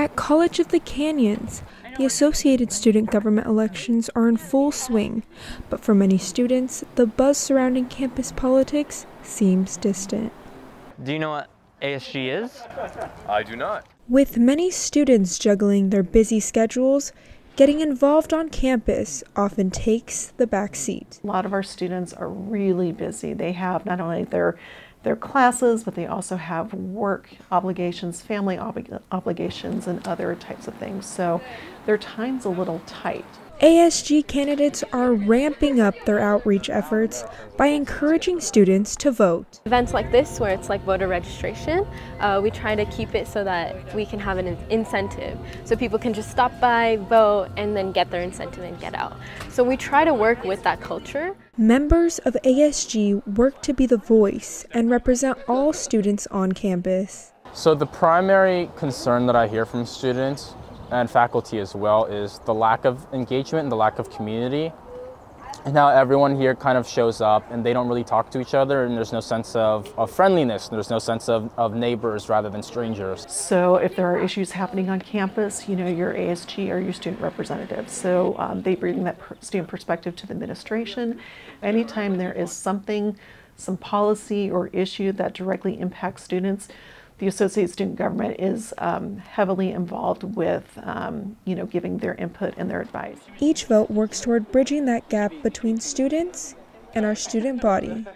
At College of the Canyons, the Associated Student Government elections are in full swing, but for many students, the buzz surrounding campus politics seems distant. Do you know what ASG is? I do not. With many students juggling their busy schedules, getting involved on campus often takes the back seat. A lot of our students are really busy. They have not only their their classes, but they also have work obligations, family oblig obligations, and other types of things. So their time's a little tight. ASG candidates are ramping up their outreach efforts by encouraging students to vote. Events like this, where it's like voter registration, uh, we try to keep it so that we can have an incentive. So people can just stop by, vote, and then get their incentive and get out. So we try to work with that culture. Members of ASG work to be the voice and represent all students on campus. So the primary concern that I hear from students and faculty as well is the lack of engagement and the lack of community. And how everyone here kind of shows up and they don't really talk to each other and there's no sense of, of friendliness, there's no sense of, of neighbors rather than strangers. So if there are issues happening on campus, you know, your ASG or your student representative. So um, they bring that student perspective to the administration. Anytime there is something, some policy or issue that directly impacts students, the Associated Student Government is um, heavily involved with, um, you know, giving their input and their advice. Each vote works toward bridging that gap between students and our student body.